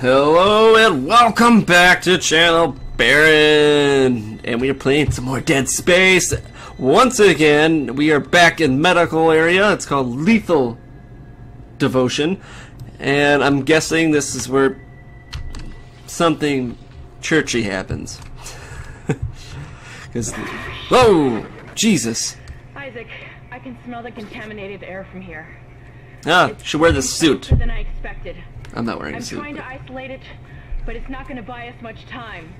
Hello and welcome back to Channel Baron, and we are playing some more Dead Space. Once again, we are back in medical area. It's called Lethal Devotion, and I'm guessing this is where something churchy happens. Because, whoa, oh, Jesus! Isaac, I can smell the contaminated air from here. Ah, should wear this suit. Than I expected. I'm not wearing I'm suit. trying but- to isolate it, but it's not going to buy us much time.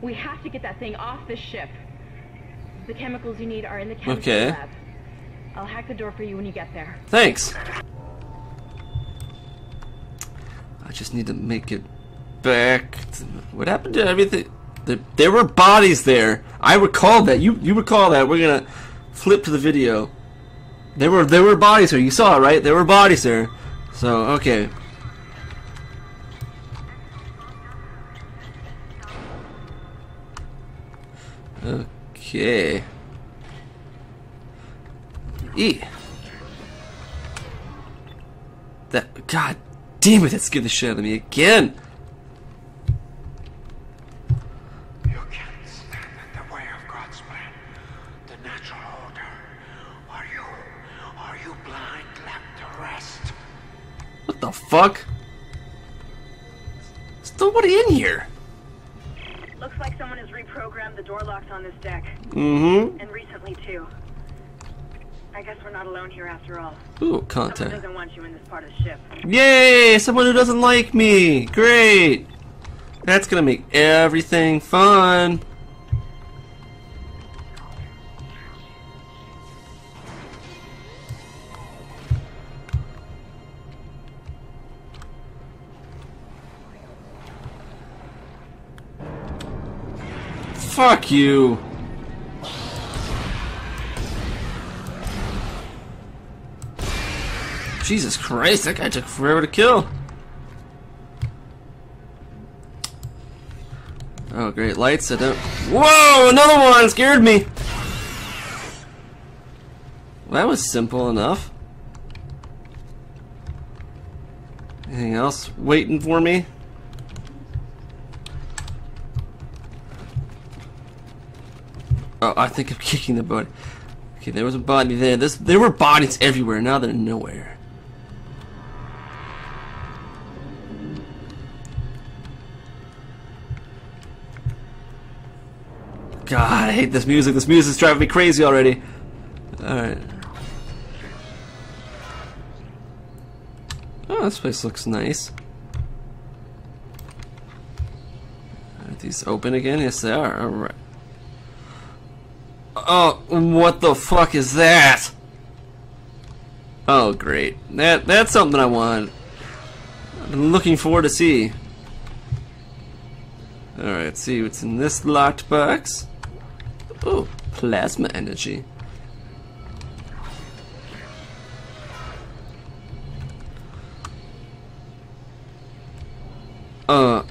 We have to get that thing off this ship. The chemicals you need are in the chemical Okay. lab. I'll hack the door for you when you get there. Thanks. I just need to make it back. What happened to everything? There, there were bodies there. I recall that. You you recall that. We're gonna flip to the video. There were there were bodies here. You saw it, right? There were bodies there. So okay. Okay. E. That God damn it! That scared the shit out of me again. On this deck. Mm-hmm. And recently, too. I guess we're not alone here after all. Ooh, Someone content. doesn't want you in this part of the ship. Yay! Someone who doesn't like me. Great. That's gonna make everything fun. Fuck you. Jesus Christ, that guy took forever to kill. Oh, great lights. I don't. Whoa! Another one scared me. That was simple enough. Anything else waiting for me? Oh, I think I'm kicking the body. Okay, there was a body there. This, there were bodies everywhere. Now they're nowhere. God, I hate this music. This music's driving me crazy already. Alright. Oh, this place looks nice. Are these open again? Yes, they are. Alright. Oh, what the fuck is that? Oh, great. That That's something I want. Been looking forward to see. Alright, see what's in this locked box. Oh, plasma energy. Uh.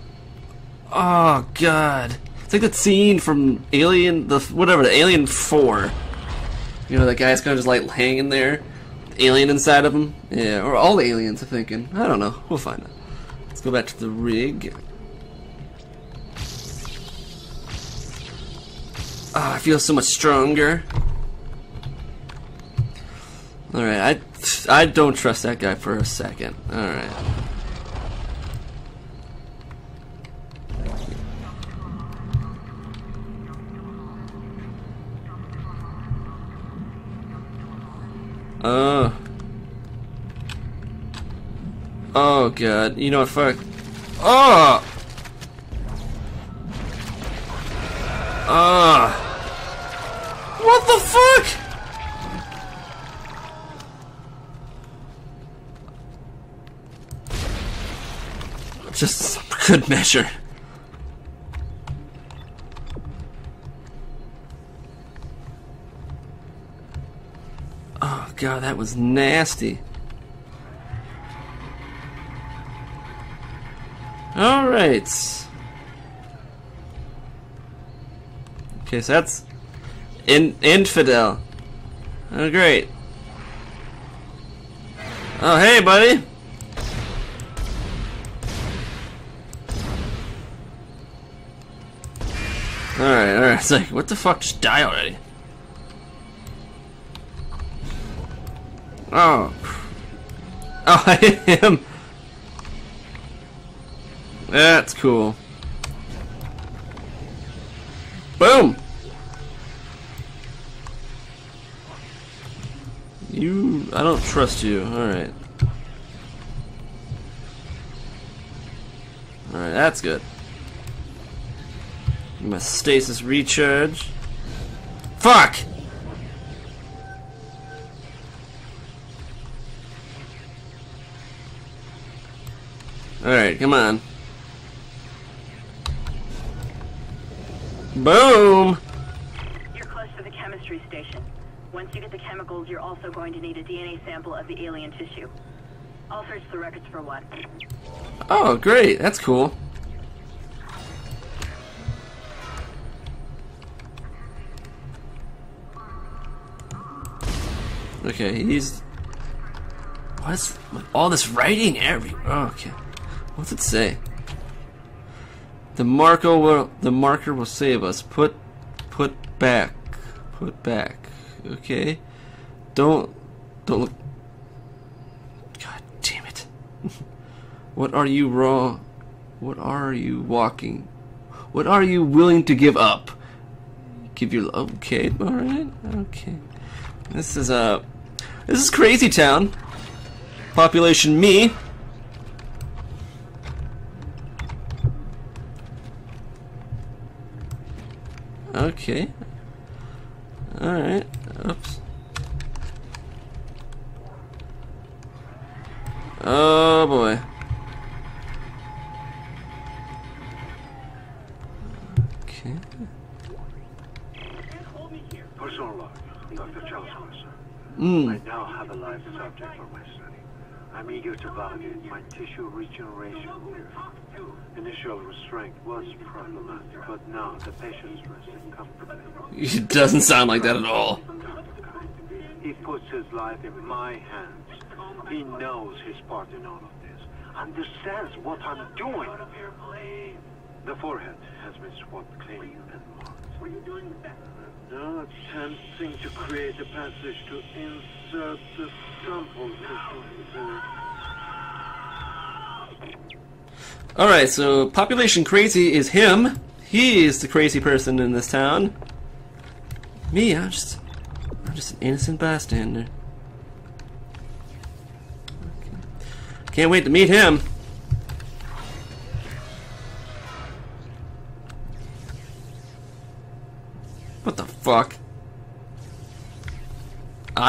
Oh, God. Like that scene from Alien, the whatever, the Alien 4. You know, that guy's kind of just like hanging there. Alien inside of him. Yeah, or all the aliens, I'm thinking. I don't know. We'll find out. Let's go back to the rig. Ah, I feel so much stronger. Alright, I, I don't trust that guy for a second. Alright. Oh. Oh god. You know what, fuck. Oh! Ah! What the fuck? Just good measure. God, that was nasty. All right. Okay, so that's in infidel. Oh, great. Oh, hey, buddy. All right, all right. It's like, what the fuck? Just die already. Oh. Oh, I hit him. That's cool. Boom! You... I don't trust you. Alright. Alright, that's good. My stasis recharge. Fuck! Alright, come on. Boom! You're close to the chemistry station. Once you get the chemicals, you're also going to need a DNA sample of the alien tissue. I'll search the records for one. Oh, great. That's cool. Okay, he's. What's all this writing every? Oh, okay, what's it say? The marker will. The marker will save us. Put, put back, put back. Okay, don't, don't look. God damn it! what are you wrong? What are you walking? What are you willing to give up? Give your okay, all right, okay. This is a this is crazy town. Population me. Okay. Alright. Oops. Oh boy. Okay. Personal log, Dr. Challus. Mm. I now have a live subject for my study. I'm eager to validate my tissue regeneration theory. Initial restraint was problematic, but now the patient's resting comfortably. It doesn't sound like that at all. He puts his life in my hands. He knows his part in all of this. Understands what I'm doing. The forehead has been swabbed clean and marked. What are you doing with that? Now attempting to create a passage to insert the sample system. Alright, so Population Crazy is him. He is the crazy person in this town. Me, I'm just I'm just an innocent bystander. Okay. Can't wait to meet him.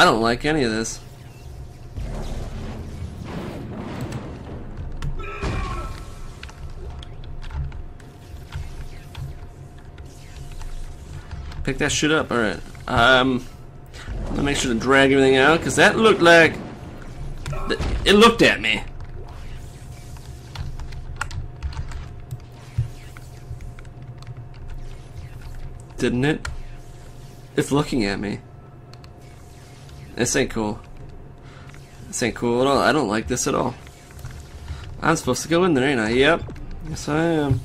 I don't like any of this. Pick that shit up. Alright. Um, me make sure to drag everything out, because that looked like... It looked at me. Didn't it? It's looking at me. This ain't cool. This ain't cool at all. I don't like this at all. I'm supposed to go in there, ain't I? Yep. Yes, I am.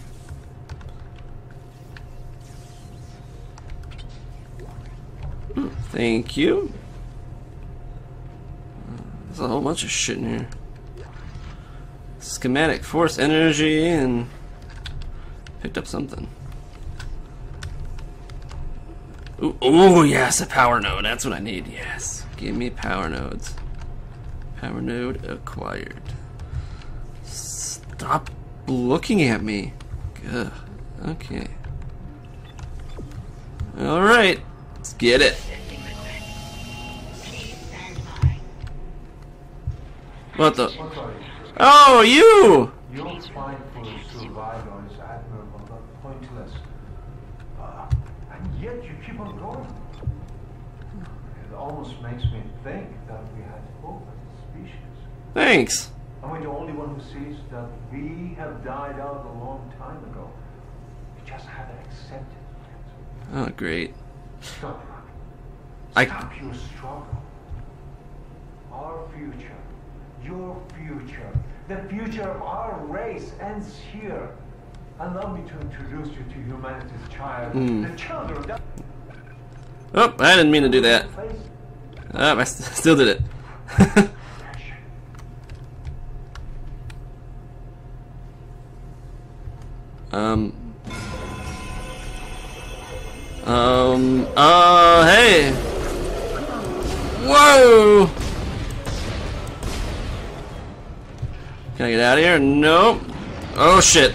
Hmm, Thank you. There's a whole bunch of shit in here. Schematic, force energy, and picked up something. Ooh, yes, a power node. That's what I need. Yes, give me power nodes. Power node acquired. Stop looking at me. Ugh. Okay. All right, let's get it. What the? Oh, you! Your fight for survival is admirable but pointless. Uh, and yet you keep on going. It almost makes me think that we had hope as a species. Thanks. Am I the only one who sees that we have died out a long time ago? We just haven't accepted it. Oh, great. Stop running. I- Stop your struggle. Our future, your future, the future of our race ends here. Allow me to introduce you to humanity's child, Hmm. the children of Oh, I didn't mean to do that. Oh, I st- still did it. um. Um. Uh. Hey. Whoa. Can I get out of here? Nope. Oh shit.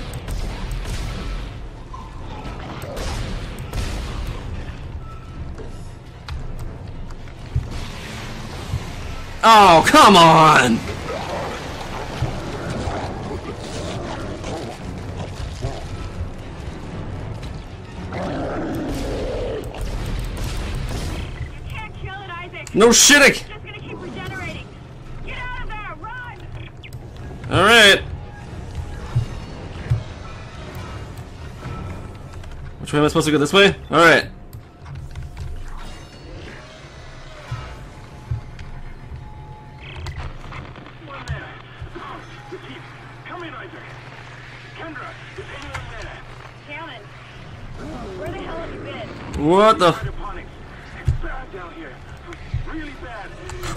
Oh, come on! You can't kill it, Isaac. No shitting! It's just gonna keep regenerating. Get out of there, run! Alright. Which way am I supposed to go? This way? Alright.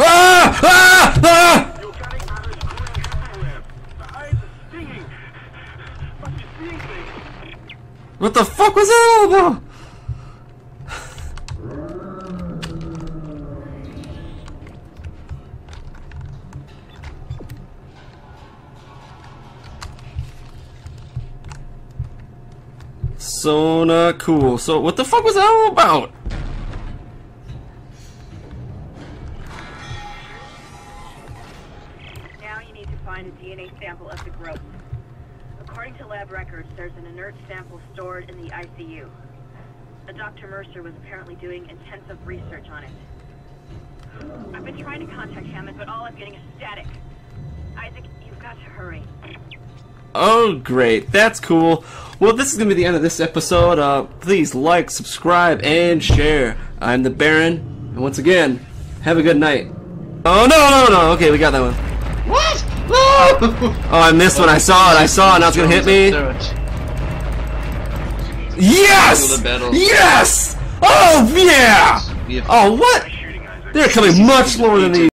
Ah! Ah! Ah! stinging. Must be seeing things. What the fuck was that all about? So not cool. So what the fuck was that all about? Now you need to find a DNA sample of the growth. According to lab records, there's an inert sample stored in the ICU. A Dr. Mercer was apparently doing intensive research on it. I've been trying to contact Hammond, but all I'm getting is static. Isaac, you've got to hurry. Oh, great. That's cool. Well, this is going to be the end of this episode. Uh, please like, subscribe, and share. I'm the Baron, and once again, have a good night. Oh, no, no, no. Okay, we got that one. What? Oh, I missed when I saw it. I saw it. Now it's going to hit me. Yes! Feel the battle. Yes! Oh, yeah! Oh, what? They're coming much slower than they